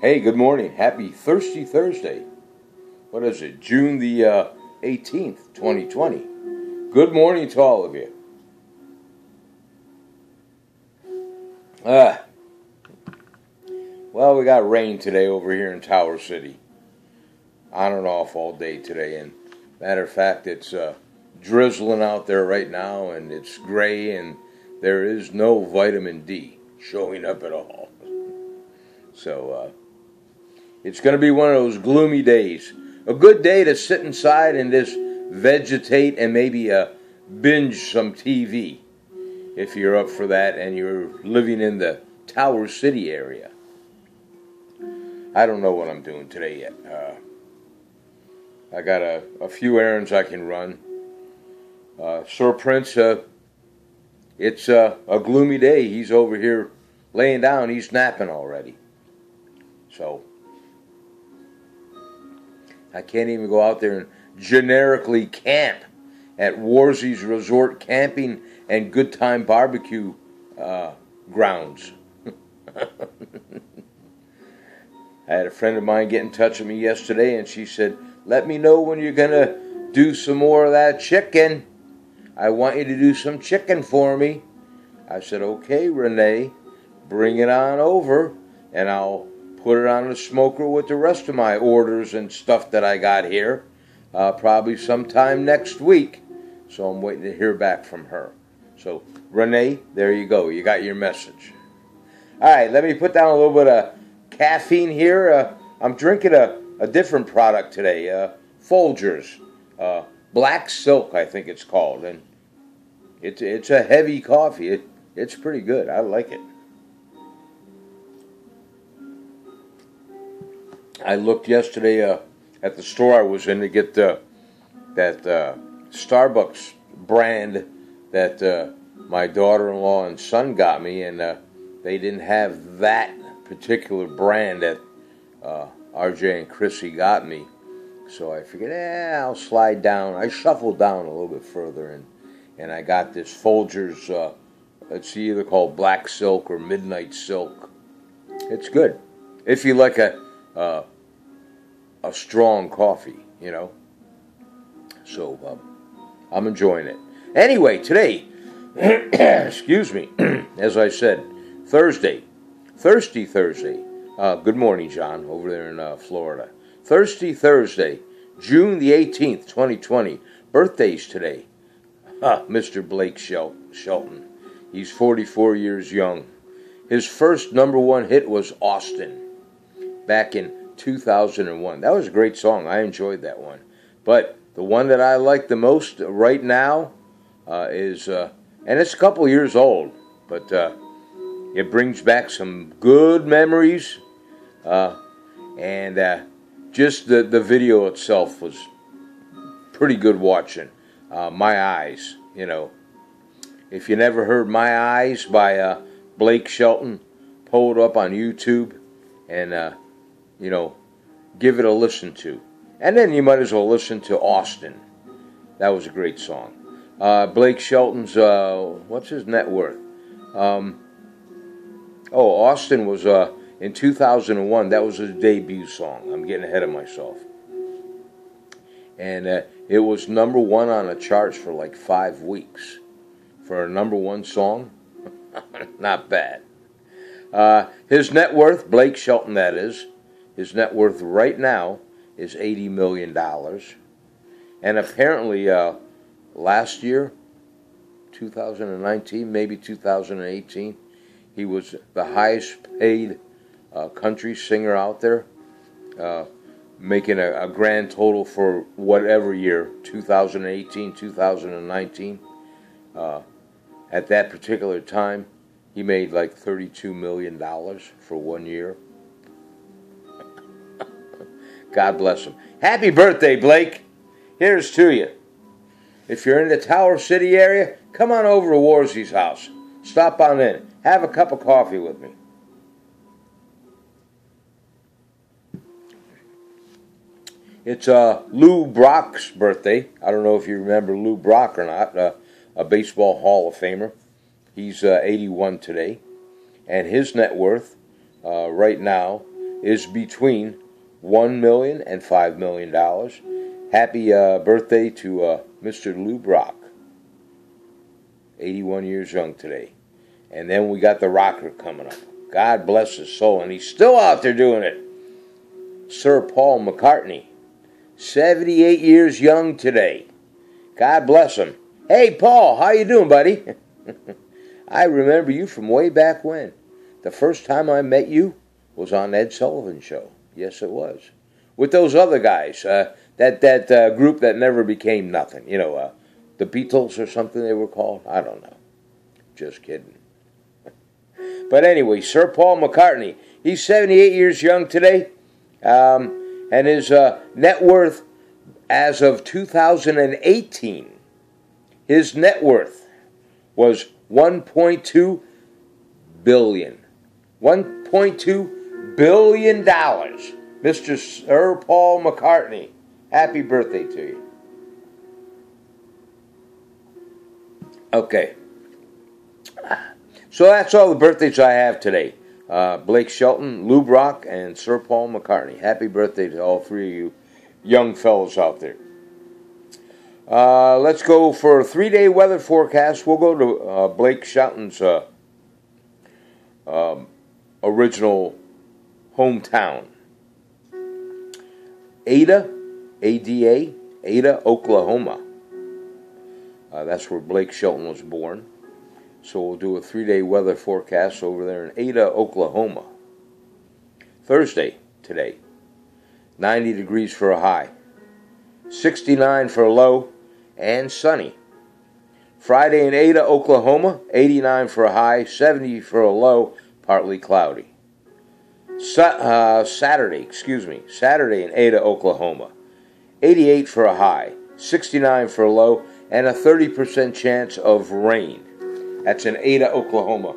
Hey, good morning. Happy Thirsty Thursday. What is it? June the uh, 18th, 2020. Good morning to all of you. Uh, well, we got rain today over here in Tower City. On and off all day today. And matter of fact, it's uh, drizzling out there right now and it's gray and there is no vitamin D showing up at all. So, uh, it's going to be one of those gloomy days. A good day to sit inside and just vegetate and maybe uh, binge some TV if you're up for that and you're living in the Tower City area. I don't know what I'm doing today yet. Uh, I got a, a few errands I can run. Uh, Sir Prince, uh, it's uh, a gloomy day. He's over here laying down. He's napping already. So I can't even go out there and generically camp at Warzy's Resort Camping and Good Time Barbecue uh, grounds. I had a friend of mine get in touch with me yesterday, and she said, Let me know when you're going to do some more of that chicken. I want you to do some chicken for me. I said, Okay, Renee, bring it on over, and I'll put it on the smoker with the rest of my orders and stuff that I got here, uh, probably sometime next week. So I'm waiting to hear back from her. So, Renee, there you go. You got your message. All right, let me put down a little bit of caffeine here. Uh, I'm drinking a, a different product today, uh, Folgers. Uh, Black Silk, I think it's called. And it's, it's a heavy coffee. It, it's pretty good. I like it. I looked yesterday uh, at the store I was in to get the, that uh, Starbucks brand that uh, my daughter-in-law and son got me, and uh, they didn't have that particular brand that uh, RJ and Chrissy got me. So I figured, eh, I'll slide down. I shuffled down a little bit further, and and I got this Folgers. Uh, it's either called Black Silk or Midnight Silk. It's good if you like a uh, a strong coffee, you know. So um, I'm enjoying it. Anyway, today, excuse me, as I said, Thursday, Thirsty Thursday. Uh, good morning, John, over there in uh, Florida. Thirsty Thursday, June the 18th, 2020. Birthdays today. Mr. Blake Shel- Shelton. He's 44 years young. His first number one hit was Austin back in 2001. That was a great song. I enjoyed that one. But the one that I like the most right now uh, is, uh, and it's a couple years old, but uh, it brings back some good memories. Uh, and uh, just the, the video itself was pretty good watching. Uh, My Eyes, you know. If you never heard My Eyes by Blake Shelton, pull it up on YouTube and you know, give it a listen to. And then you might as well listen to Austin. That was a great song. Uh, Blake Shelton's, uh, what's his net worth? Um, oh, Austin was uh, in 2001. That was his debut song. I'm getting ahead of myself. And uh, it was number one on the charts for like five weeks. For a number one song, not bad. Uh, his net worth, Blake Shelton, that is, his net worth right now is $80 million. And apparently, uh, last year, 2019, maybe 2018, he was the highest paid uh, country singer out there, uh, making a, a, grand total for whatever year, 2018, 2019. Uh, at that particular time, he made like $32 million for one year. God bless him. Happy birthday, Blake. Here's to you. If you're in the Tower City area, come on over to Warzy's house. Stop on in. Have a cup of coffee with me. It's uh, Lou Brock's birthday. I don't know if you remember Lou Brock or not, uh, a baseball Hall of Famer. He's uh, 81 today. And his net worth uh, right now is between one million and five million dollars. Happy uh, birthday to uh, Mr. Lou Brock, 81 years young today. And then we got the rocker coming up. God bless his soul, and he's still out there doing it. Sir Paul McCartney, 78 years young today. God bless him. Hey, Paul, how you doing, buddy? I remember you from way back when. The first time I met you was on Ed Sullivan show. Yes, it was. With those other guys, uh, that that uh, group that never became nothing. You know, uh, the Beatles or something they were called. I don't know. Just kidding. but anyway, Sir Paul McCartney. He's 78 years young today, um, and his uh, net worth as of 2018, his net worth was 1.2 billion. 1.2 billion dollars. Mr. Sir Paul McCartney, happy birthday to you. Okay. So that's all the birthdays I have today. Uh, Blake Shelton, Lou Brock, and Sir Paul McCartney. Happy birthday to all three of you young fellows out there. Uh, let's go for a three day weather forecast. We'll go to uh, Blake Shelton's uh, um, original hometown. Ada, ADA, Ada, Oklahoma. Uh, that's where Blake Shelton was born. So we'll do a three day weather forecast over there in Ada, Oklahoma. Thursday, today, 90 degrees for a high, 69 for a low, and sunny. Friday in Ada, Oklahoma, 89 for a high, 70 for a low, partly cloudy. Uh, Saturday, excuse me, Saturday in Ada, Oklahoma, 88 for a high, 69 for a low, and a 30% chance of rain. That's in Ada, Oklahoma.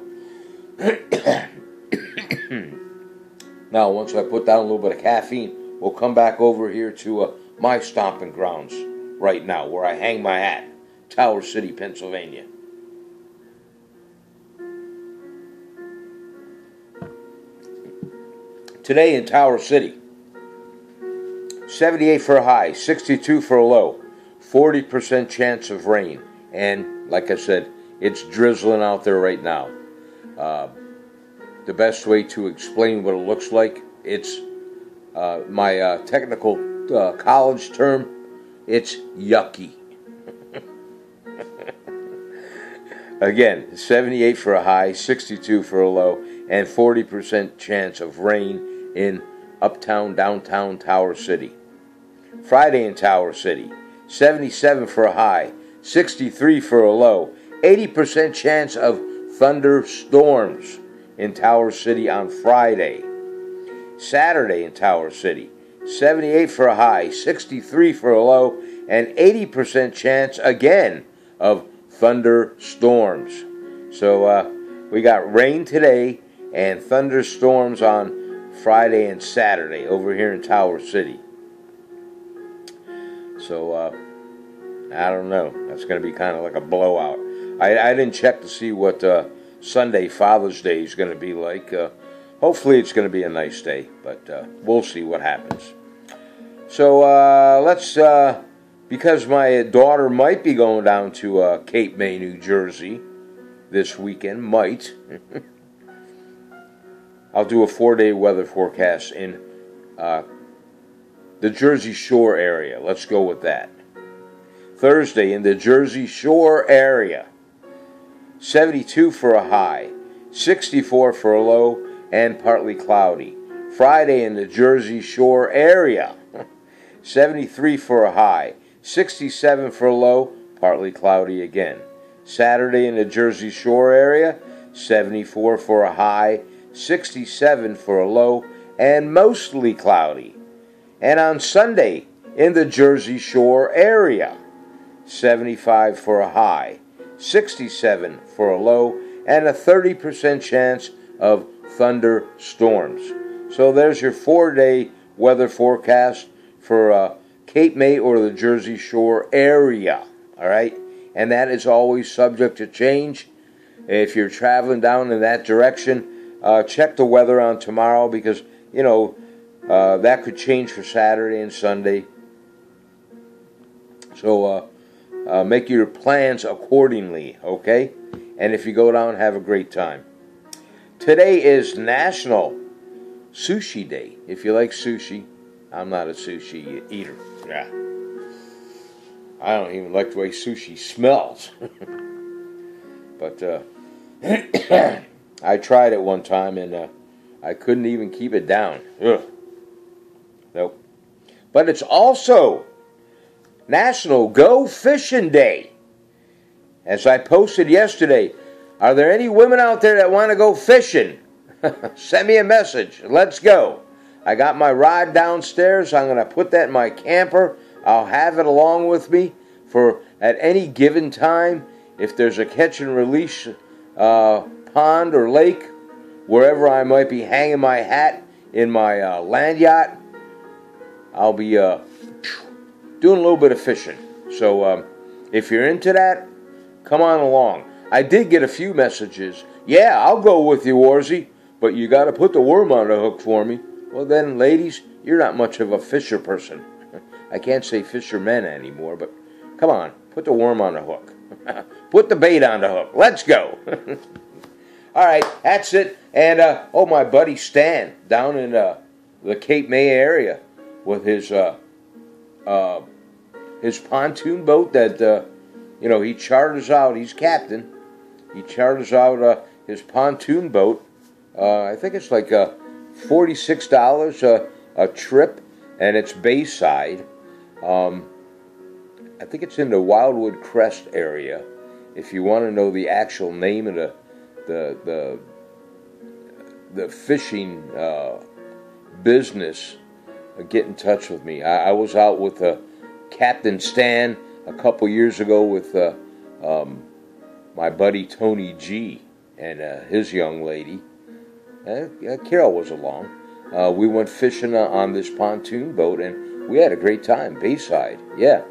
now, once I put down a little bit of caffeine, we'll come back over here to uh, my stomping grounds right now, where I hang my hat, Tower City, Pennsylvania. Today in Tower City, 78 for a high, 62 for a low, 40% chance of rain, and like I said, it's drizzling out there right now. Uh, the best way to explain what it looks like, it's uh, my uh, technical uh, college term, it's yucky. Again, 78 for a high, 62 for a low, and 40% chance of rain in uptown, downtown Tower City. Friday in Tower City, 77 for a high, 63 for a low, 80% chance of thunderstorms in Tower City on Friday. Saturday in Tower City, 78 for a high, 63 for a low, and 80% chance again of thunderstorms. So uh, we got rain today and thunderstorms on Friday and Saturday over here in Tower City. So, uh, I don't know. That's going to be kind of like a blowout. I, I didn't check to see what uh, Sunday, Father's Day, is going to be like. Uh, hopefully, it's going to be a nice day, but uh, we'll see what happens. So, uh, let's, uh, because my daughter might be going down to Cape May, New Jersey this weekend, might. I'll do a four day weather forecast in uh, the Jersey Shore area. Let's go with that. Thursday in the Jersey Shore area 72 for a high, 64 for a low, and partly cloudy. Friday in the Jersey Shore area 73 for a high, 67 for a low, partly cloudy again. Saturday in the Jersey Shore area 74 for a high, 67 for a low, and mostly cloudy. And on Sunday in the Jersey Shore area, 75 for a high, 67 for a low, and a 30% chance of thunderstorms. So there's your four day weather forecast for uh, Cape May or the Jersey Shore area. All right? And that is always subject to change. If you're traveling down in that direction, uh, check the weather on tomorrow because, you know, uh, that could change for Saturday and Sunday. So uh, uh, make your plans accordingly, okay? And if you go down, have a great time. Today is National Sushi Day. If you like sushi, I'm not a sushi eater. Yeah. I don't even like the way sushi smells. but uh, I tried it one time and uh, I couldn't even keep it down. Ugh. Nope. But it's also National Go Fishing Day. As I posted yesterday, are there any women out there that want to go fishing? Send me a message. Let's go. I got my rod downstairs. I'm going to put that in my camper. I'll have it along with me for at any given time. If there's a catch and release uh, pond or lake, wherever I might be hanging my hat in my uh, land yacht, I'll be uh, doing a little bit of fishing. So um, if you're into that, come on along. I did get a few messages. Yeah, I'll go with you, Warzy, but you got to put the worm on the hook for me. Well, then, ladies, you're not much of a fisher person. I can't say fishermen anymore, but come on, put the worm on the hook. put the bait on the hook. Let's go. All right, that's it. And uh, oh, my buddy Stan down in uh, the Cape May area with his uh, uh his pontoon boat that uh, you know he charters out. He's captain. He charters out uh, his pontoon boat. I think it's like a $46 a, a trip, and it's Bayside. Um, I think it's in the Wildwood Crest area. If you want to know the actual name of the the the, the fishing uh, business, uh, get in touch with me. I, I was out with uh, Captain Stan a couple years ago with uh, um, my buddy Tony G and uh, his young lady uh, Carol was along. We went fishing on this pontoon boat, and we had a great time. Bayside, yeah.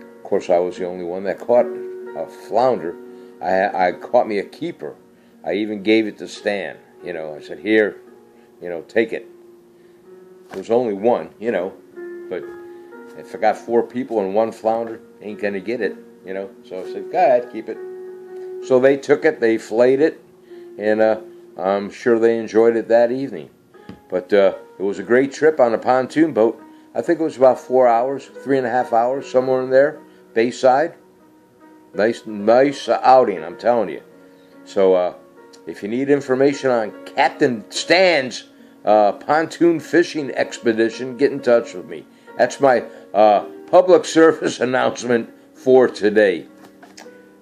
Of course, I was the only one that caught a flounder. I, I caught me a keeper. I even gave it to Stan. You know, I said, "Here, you know, take it." There's only one, you know, but if I got four people and one flounder, ain't gonna get it, you know. So I said, "Go ahead, keep it." So they took it, they flayed it, and uh, I'm sure they enjoyed it that evening. But uh, it was a great trip on a pontoon boat. I think it was about four hours, three and a half hours, somewhere in there, Bayside. Nice, nice outing, I'm telling you. So, uh, if you need information on Captain Stan's uh, pontoon fishing expedition, get in touch with me. That's my uh, public service announcement for today.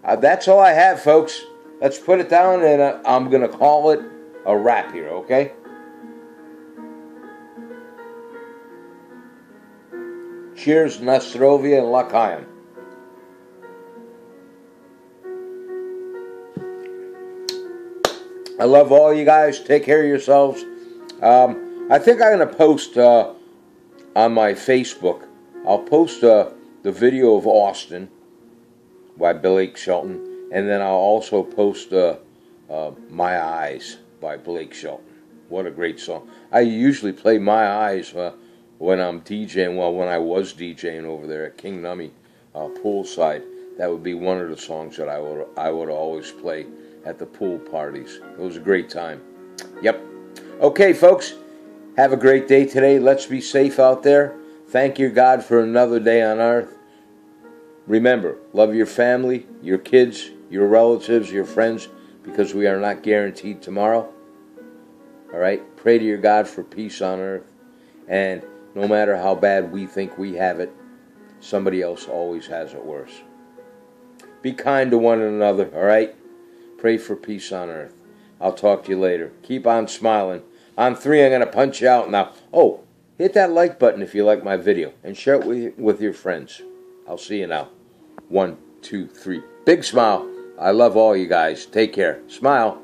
Uh, that's all I have, folks. Let's put it down, and uh, I'm going to call it a wrap here, okay? Cheers, Nostrovia and L'chaim. I love all you guys. Take care of yourselves. Um, I think I'm going to post uh, on my Facebook. I'll post uh, the video of Austin by Blake Shelton and then I'll also post uh, uh, My Eyes by Blake Shelton. What a great song. I usually play My Eyes uh, when I'm DJing, well, when I was DJing over there at King Nummy uh, poolside. That would be one of the songs that I would, I would always play at the pool parties. It was a great time. Yep. Okay, folks, have a great day today. Let's be safe out there. Thank you, God, for another day on earth. Remember, love your family, your kids, your relatives, your friends, because we are not guaranteed tomorrow. All right? Pray to your God for peace on earth. And no matter how bad we think we have it, somebody else always has it worse. Be kind to one another, all right? Pray for peace on earth. I'll talk to you later. Keep on smiling. On three, I'm going to punch you out now. Oh, hit that like button if you like my video and share it with, with your friends. I'll see you now. One, two, three. Big smile. I love all you guys. Take care. Smile.